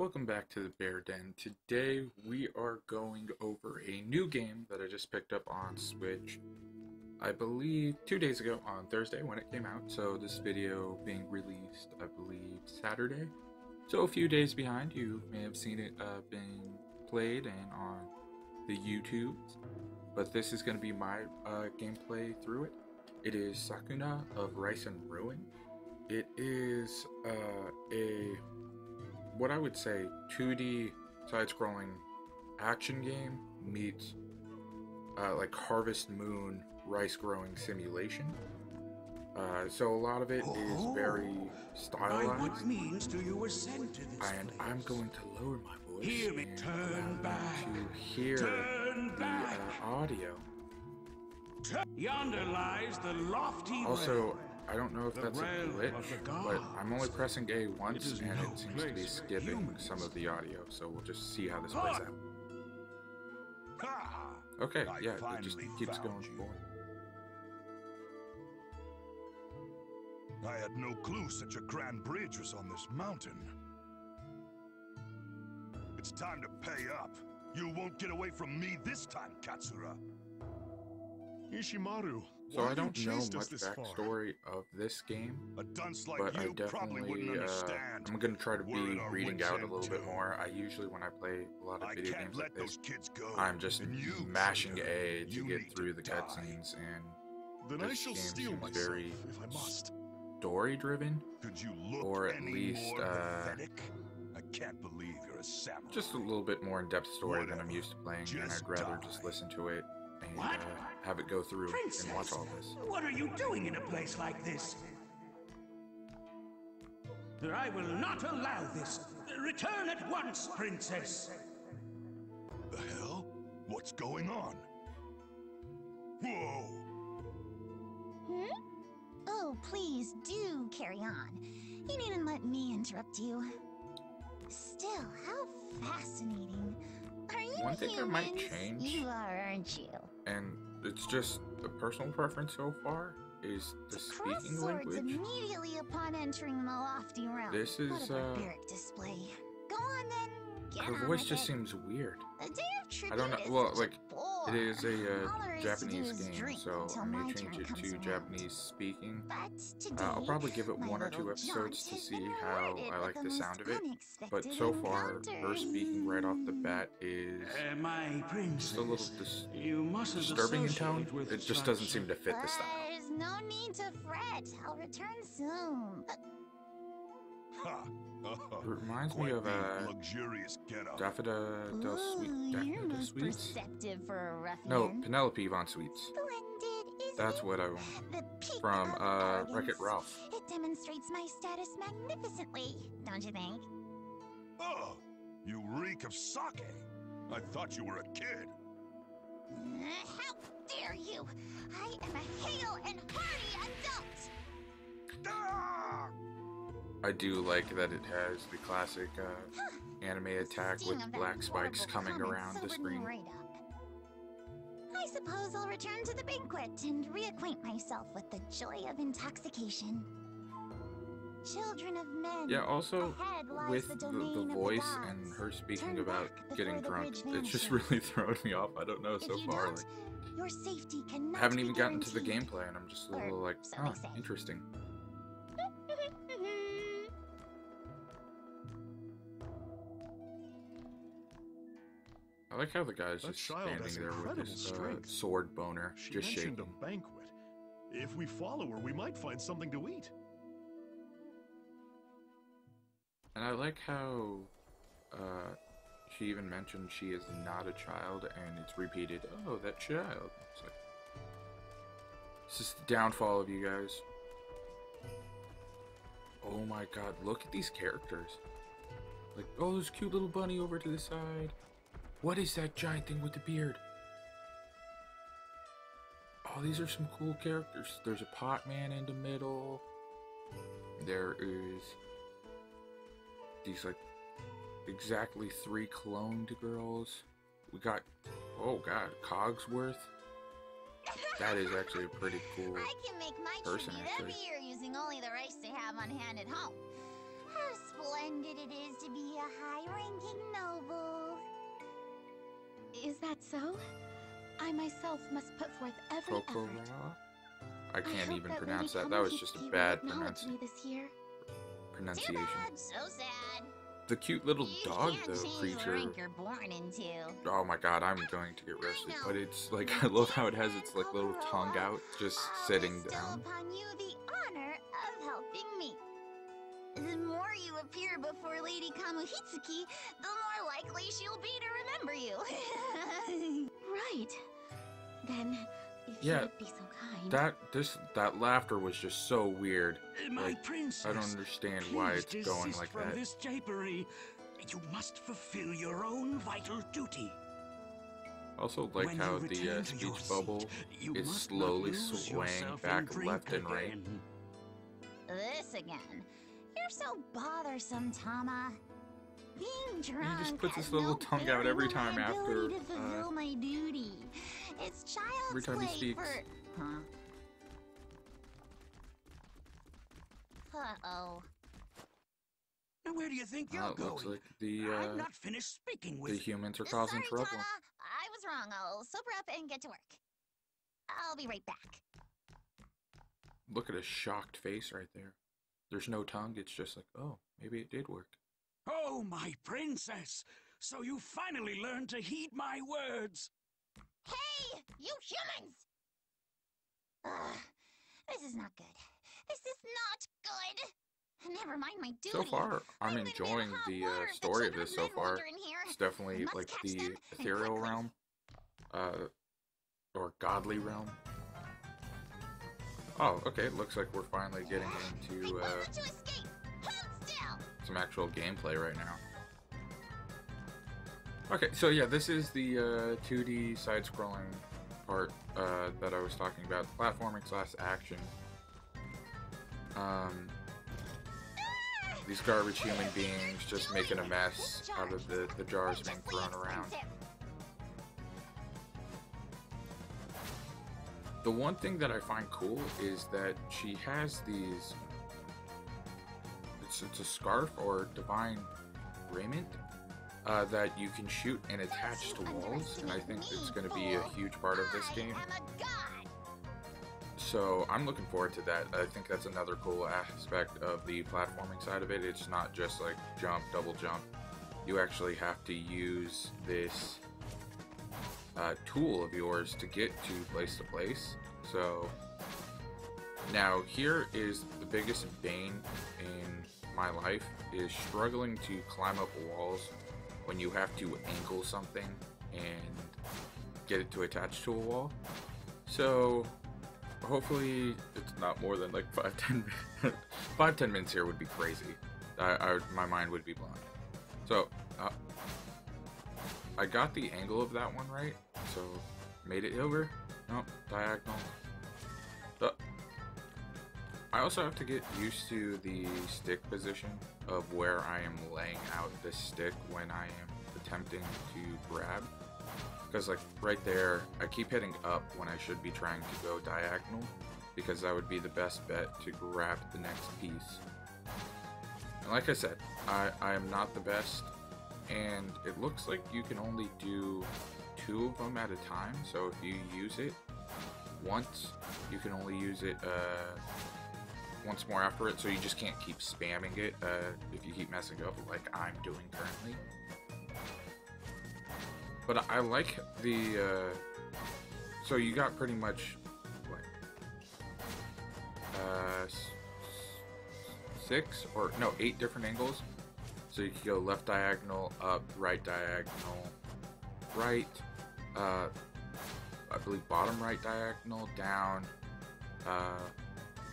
Welcome back to the Bear Den. Today we are going over a new game that I just picked up on Switch. I believe two days ago on Thursday when it came out. So this video being released, I believe Saturday. So a few days behind. You may have seen it uh, being played and on the YouTube. But this is going to be my uh, gameplay through it. It is Sakuna of Rice and Ruin. It is uh, a what I would say 2D side-scrolling action game meets uh, like Harvest Moon rice growing simulation. Uh, so a lot of it is Oh. very By what stylized, means do you ascend to this and place? I'm going to lower my voice Hear me, turn back. to hear Turn the back. uh, audio. Yonder lies the lofty Also. I don't know if The that's a realm glitch, but I'm only pressing A once, is and no it seems to be skipping humans. some of the audio. So we'll just see how this plays out. Ha! Okay, I yeah, it just keeps going you. forward. I had no clue such a grand bridge was on this mountain. It's time to pay up. You won't get away from me this time, Katsura. Ishimaru, So why I don't know much this far? backstory of this game, A dunce like but I you probably wouldn't definitely, uh, understand. I'm gonna try to be reading out a little bit more. I usually, when I play a lot of I video games like this, those kids go. I'm just you, mashing A to you get through the cutscenes, and Then I this shall game steal seems myself very if I must. story-driven. Could you look or at least, uh. I can't believe you're a samurai. Just a little bit more in-depth story than I'm used to playing, and I'd rather die. just listen to it and uh, What? have it go through Princess, and watch all this. what are you doing in a place like this? I will not allow this. Return at once, princess. The hell? What's going on? Whoa! Hmm? Oh, please do carry on. You needn't let me interrupt you. Still, how fascinating. One thing that humans? might change- You are, aren't you? And it's just a personal preference so far is the speaking swords language. immediately upon entering the lofty realm. This is what a uh, barbaric display. Go on then. Get Her voice just seems weird. A day of I don't know. Well, like it is a uh, All there is to do Japanese game, so until I may my change it comes to around. Japanese speaking. But today, Uh, I'll probably give it one or two episodes to see how I like the the sound of it. But so far, her speaking right off the bat is Uh, my princess. just a little dis- You mustn't disturbing in tone. with It just doesn't seem to fit the style. There's no need to fret. I'll return soon. Ha! It reminds me of a uh, luxurious getup. Daffodil del Sweet. Ooh, you're Daffodil del Sweets? perceptive for a ruffian. No, Penelope Von Sweets. Splendid, isn't That's what I want. The peak From of uh, elegance. Wreck It Ralph. It demonstrates my status magnificently, don't you think? Oh, you reek of sake. I thought you were a kid. Uh, How dare you! I am a hale and hearty adult! Ah! I do like that it has the classic uh, anime attack with black spikes coming around the screen. Right. I suppose I'll return to the banquet and reacquaint myself with the joy of intoxication. Children of men. Yeah, also with the, the, the voice the and her speaking Turn about getting drunk, it's just really throwing me off. I don't know so you far. Like, your safety I haven't even gotten to the gameplay, and I'm just a little like, so huh, they interesting. I like how the guy's That just standing there with his uh, sword boner, She just mentioned shaking. a banquet. If we follow her, we might find something to eat. And I like how uh, she even mentioned she is not a child, and it's repeated, oh, that child. It's like, this is the downfall of you guys. Oh my god, look at these characters. Like, oh, there's a cute little bunny over to the side. What is that giant thing with the beard? Oh, these are some cool characters. There's a pot man in the middle. There is these like exactly three cloned girls. We got oh god, Cogsworth. That is actually a pretty cool. I can make my person, actually. Is that so? I myself must put forth every effort. Kokoroa? I can't hope even pronounce that. That was just a bad acknowledge pronunci- me this year. Too pronunciation. bad, so sad. The cute little you dog, though, creature. rank you're born into. Oh my god, I'm going to get I roasted. But it's like, I love how it has its like little tongue out, just sitting down. upon you the appear before Lady Kamuhitsuki, the more likely she'll be to remember you. Right. Then, if Yeah, you would be so kind. That this that laughter was just so weird. My Like, princess. I don't understand why please it's going like from that. this japery. You must fulfill your own vital duty. Also, like When how the uh, return to your speech seat, bubble is slowly swaying back drink left and right. this again. You're so bothersome, Tama. Being drunk he just puts has his little no tongue out every time my after, ability to uh, my duty. It's child's every time he play speaks. for. Huh? Uh-oh. Now, where do you think you're Uh, it going? looks like the uh, I'm uh, not finished speaking with the humans are causing Sorry, trouble. Tama. I was wrong. I'll sober up and get to work. I'll be right back. Look at his shocked face right there. There's no tongue. It's just like, oh, maybe it did work. Oh, my princess! So you finally learned to heed my words. Hey, you humans! Ugh, this is not good. This is not good. Never mind my duty. So far, I'm living in enjoying the uh, water. story of this so far. wander in here. It's definitely like the ethereal realm, uh, or godly realm. Oh, okay. Looks like we're finally getting into uh, some actual gameplay right now. Okay, so yeah, this is the uh, 2D side-scrolling part uh, that I was talking about, platforming slash action. Um, these garbage human beings just making a mess out of the, the jars being thrown around. The one thing that I find cool is that she has these. It's, it's a scarf or divine raiment uh, that you can shoot and attach to walls, and I think it's going to be a huge part of this game. I am a god. So I'm looking forward to that. I think that's another cool aspect of the platforming side of it. It's not just like jump, double jump. You actually have to use this uh, tool of yours to get to place to place. So now here is the biggest bane in my life is struggling to climb up walls when you have to angle something and get it to attach to a wall. So hopefully it's not more than like five ten minutes. five ten minutes here would be crazy. I, I my mind would be blown. So uh, I got the angle of that one right. So made it over. Nope, diagonal. Uh, I also have to get used to the stick position of where I am laying out the stick when I am attempting to grab. Because like right there, I keep hitting up when I should be trying to go diagonal, because that would be the best bet to grab the next piece. And like I said, I, I am not the best, and it looks like you can only do two of them at a time, so if you use it once, you can only use it uh, once more after it, so you just can't keep spamming it uh, if you keep messing up like I'm doing currently. But I like the. Uh, so you got pretty much what? Uh, six or no, eight different angles. So you can go left diagonal, up, right diagonal, right. Uh, I believe bottom right diagonal, down, uh,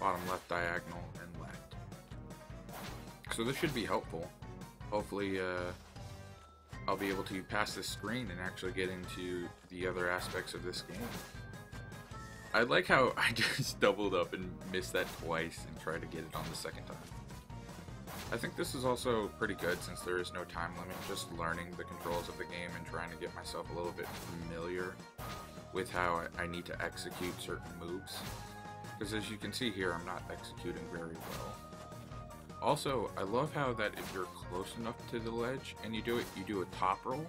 bottom left diagonal, and left. So this should be helpful. Hopefully, uh, I'll be able to pass this screen and actually get into the other aspects of this game. I like how I just doubled up and missed that twice and tried to get it on the second time. I think this is also pretty good since there is no time limit, just learning the controls of the game and trying to get myself a little bit familiar with how I, need to execute certain moves. Because as you can see here, I'm not executing very well. Also, I love how that if you're close enough to the ledge and you do it, you do a top roll.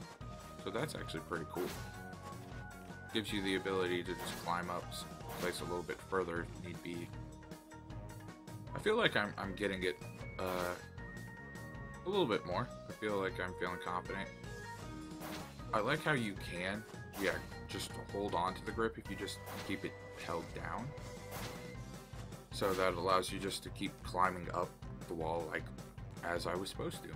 So that's actually pretty cool. Gives you the ability to just climb up place a little bit further if need be. I feel like I'm, I'm getting it uh, a little bit more. I feel like I'm feeling confident. I like how you can, yeah, just hold on to the grip if you just keep it held down. So that allows you just to keep climbing up the wall like as I was supposed to.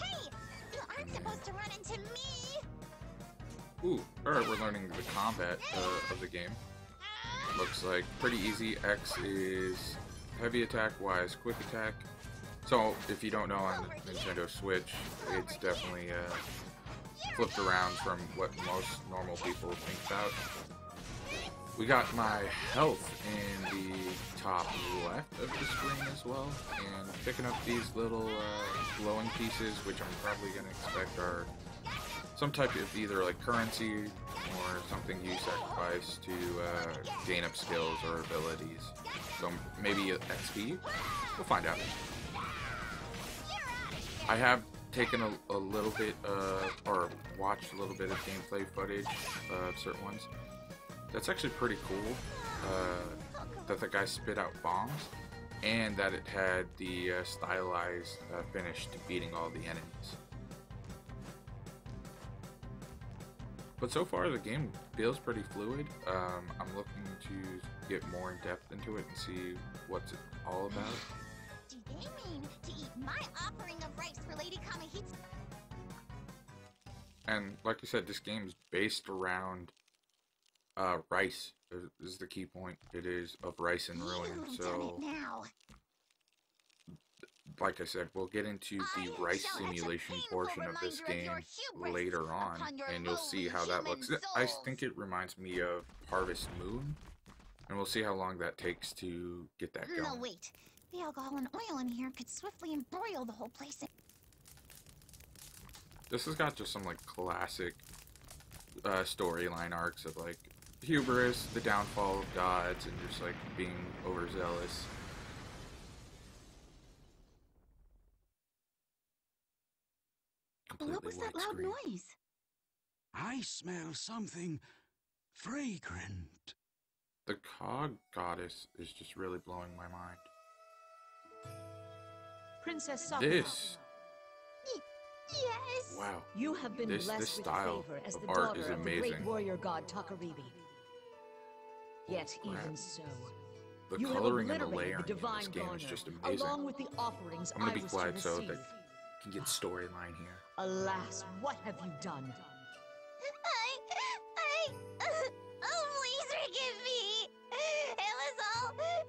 Hey! You aren't supposed to run into me! Ooh, alright, we're learning the combat uh, of the game. Looks like pretty easy. X is heavy attack, Y is quick attack. So, if you don't know on Nintendo Switch, it's definitely uh, flipped around from what most normal people think about. We got my health in the top left of the screen as well, and picking up these little uh, glowing pieces, which I'm probably going to expect are some type of either like currency or something you sacrifice to uh, gain up skills or abilities. So maybe XP? We'll find out. I have taken a, a little bit, or watched a little bit of gameplay footage of certain ones. That's actually pretty cool. Uh, that the guy spit out bombs, and that it had the uh, stylized uh, finish to beating all the enemies. But so far, the game feels pretty fluid. Um, I'm looking to get more in depth into it and see what's it all about. Do they mean to eat my offering of rice for Lady? And like I said, this game is based around uh, rice. Is, is the key point. It is of rice and ruin. So. Like I said, we'll get into the rice shall have a simulation portion of this game later on, and you'll see how that looks. I think it reminds me of Harvest Moon, and we'll see how long that takes to get that going. No, wait. The alcohol and oil in here could swiftly embroil the whole place. This has got just some like classic uh, storyline arcs of like hubris, the downfall of gods, and just like being overzealous. Completely What was that loud screen. noise? I smell something fragrant. The cog goddess is just really blowing my mind. Princess Sakuna, This, Yes! wow, you have been This- blessed this with style favor as the daughter is of the great warrior god Takeribi. Yet Wow. even so, the you have coloring and the obliterated layering the in divine this game is just amazing. along with the offerings I'm gonna I be was quiet to so that you can get storyline here. Alas, what have you done? I. I. oh, please forgive me! It was all their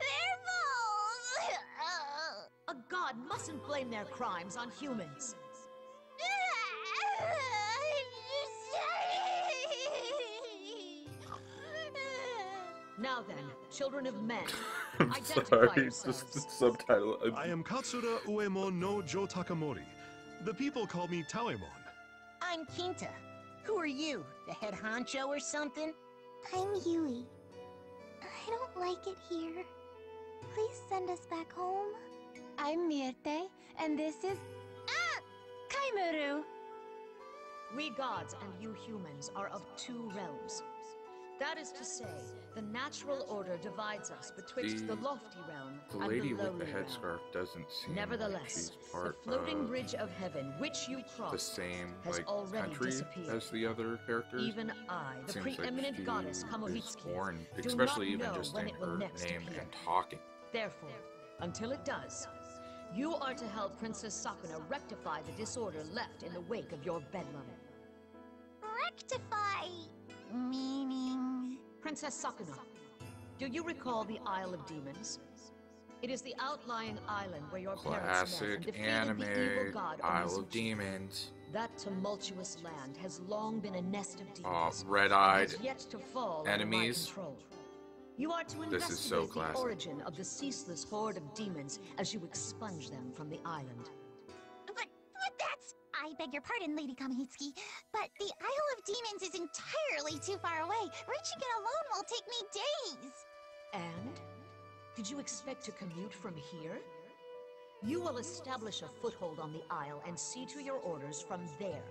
fault! A god mustn't blame their crimes on humans. Now then, children of men, I'm Identify sorry, yourselves. just the subtitle. I am Katsura Uemon no Jo Takamori. The people call me Tauemon. I'm Kinta. Who are you? The head honcho or something? I'm Yui. I don't like it here. Please send us back home. I'm Myrthe, and this is. Ah! Kaimaru! We gods and you humans are of two realms. That is to say, the natural order divides us betwixt the, The- lofty realm The and lady the with lowly the realm. headscarf doesn't seem like Nevertheless, she's the part floating of bridge of heaven which you the same has like already country disappeared. as the other characters. even I, the Seems like preeminent she goddess is Kamuhitsuki, foreign, do especially not even know just when in it will her next name appear. and talking. Therefore, until it does, you are to help Princess Sakuna rectify the disorder left in the wake of your bedlam. Rectify. Meaning. Princess Sakuna, do you recall the Isle of Demons? It is the outlying island where your parents met and Classic defeated anime the evil god Isle of Demons. That tumultuous land has long been a nest of Aw, demons. red-eyed and has yet to fall enemies. You are to This investigate is so the origin of the ceaseless horde of demons as you expunge them from the island. But. But that's. I I beg your pardon, Lady Kamuhitsuki, but the Isle of Demons is entirely too far away. Reaching it alone will take me days. And? Did you expect to commute from here? You will establish a foothold on the Isle and see to your orders from there.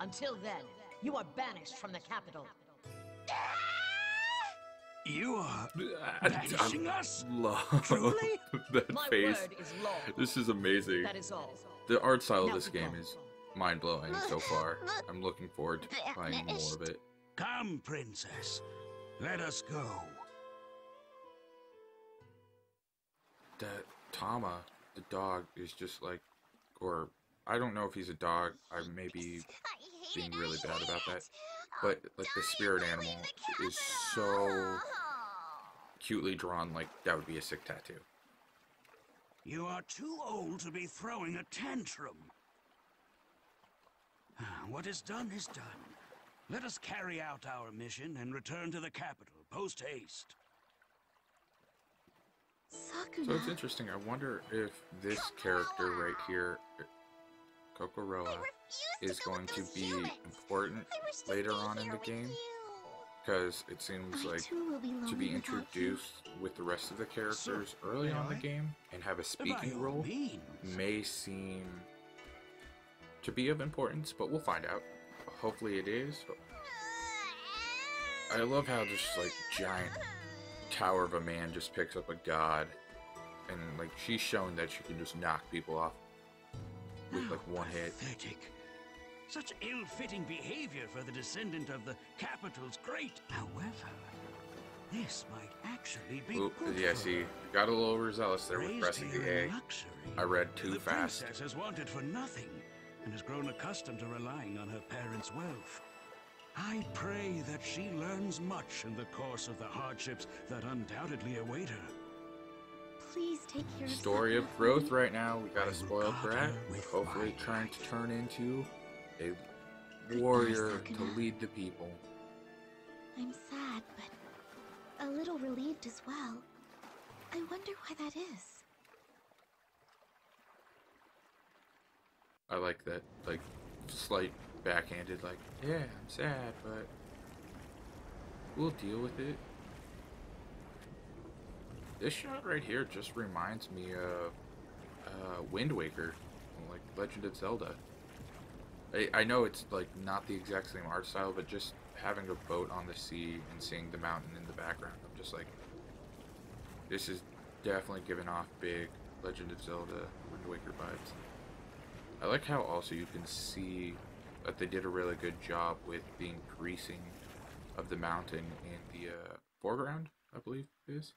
Until then, you are banished from the capital. You are I, banishing us? love Truly? that My face. word is law. This is amazing. That is all. The art style of this game go. is mind blowing so far. I'm looking forward to playing more of it. Come, princess. Let us go. That Tama, the dog, is just like, or I don't know if he's a dog. I may be being really bad about that, but like the spirit animal is so cutely drawn. Like that would be a sick tattoo. You are too old to be throwing a tantrum. What is done is done. Let us carry out our mission and return to the capital post haste. So it's interesting. I wonder if this character right here, Kokoroa, I to is go going to be humans. important I wish to later on in the game you. Because it seems I like be to be introduced with the rest of the characters early may on the game and have a speaking role means. may seem to be of importance, but we'll find out. Hopefully it is. I love how this like giant tower of a man just picks up a god and like she's shown that she can just knock people off with like one hit. Pathetic. Such ill-fitting behavior for the descendant of the capital's great. However, this might actually be Oop, good yeah, for see, her. got a little overzealous there with pressing the here A. in luxury, I read too the fast. princess has wanted for nothing and has grown accustomed to relying on her parents' wealth. I pray that she learns much in the course of the hardships that undoubtedly await her. Please take care of Story of growth right now. We got I a will spoiled guard brat, her with hopefully my trying to turn into a Goodbye, warrior to lead the people. I'm sad, but a little relieved as well. I wonder why that is. I like that, like, slight backhanded, like, yeah, I'm sad, but we'll deal with it. This shot right here just reminds me of uh, Wind Waker, like Legend of Zelda. I, I know it's like not the exact same art style, but just having a boat on the sea and seeing the mountain in the background, I'm just like, this is definitely giving off big Legend of Zelda Wind Waker vibes. I like how also you can see that they did a really good job with the increasing of the mountain in the uh, foreground, I believe it is.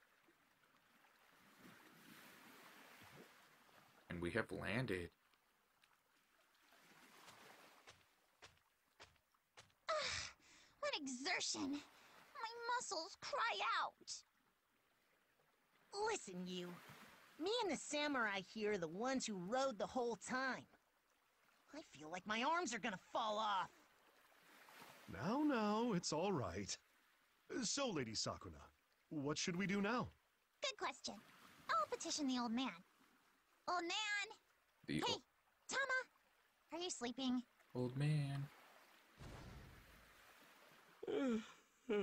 And we have landed. What exertion! My muscles cry out. Listen, you. Me and the samurai here are the ones who rode the whole time. I feel like my arms are gonna fall off. Now, now, it's all right. So, Lady Sakuna, what should we do now? Good question. I'll petition the old man. Old man! The Hey, Tama! Are you sleeping? old man.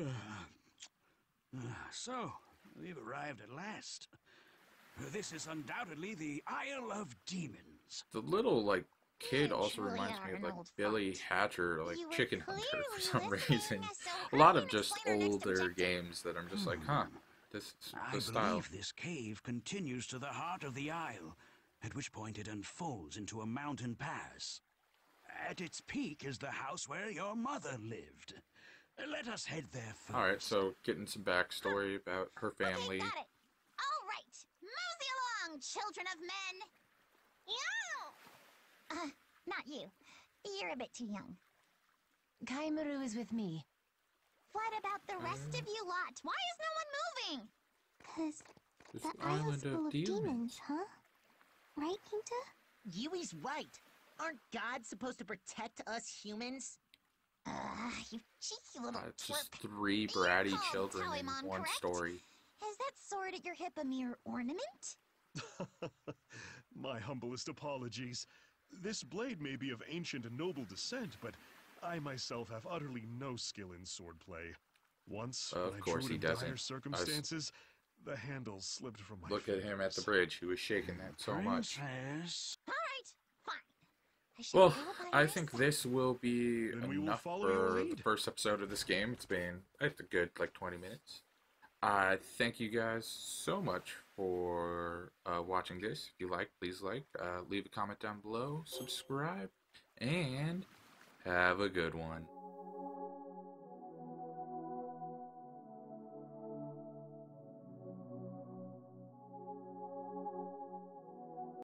So, we've arrived at last. This is undoubtedly the Isle of Demons. The little like kid You also reminds me of like Billy fart. Hatcher, like You Chicken Hunter for some reason. A lot of just explain our next older games that I'm just like, hmm. huh, this I the style. believe this cave continues to the heart of the Isle, at which point it unfolds into a mountain pass. At its peak is the house where your mother lived. Let us head there first. All right, so getting some backstory about her family. Okay, got it. All right, mosey along, children of men. Yeah. Uh, not you. You're a bit too young. Kaimaru is with me. What about the rest of you lot? Why is no one moving? Cause This the island island's of full of demons. demons, huh? Right, Kinta? Yui's right. Aren't gods supposed to protect us humans? Uh, you cheeky little Uh, it's just three bratty called children in Talimon, one correct? story. Is that sword at your hip a mere ornament? My humblest apologies. This blade may be of ancient and noble descent, but I myself have utterly no skill in swordplay. Once, Of when I course drew he it in doesn't. I dire was- circumstances, the handle slipped from my Look at him at the bridge. He was shaking that so much. Princess. All right, fine. I shall Well, I think this will be Then we will enough follow for the first episode of this game. It's been it's a good like 20 minutes. I thank you guys so much for uh, watching this. If you like, please like, uh, leave a comment down below, subscribe, and have a good one.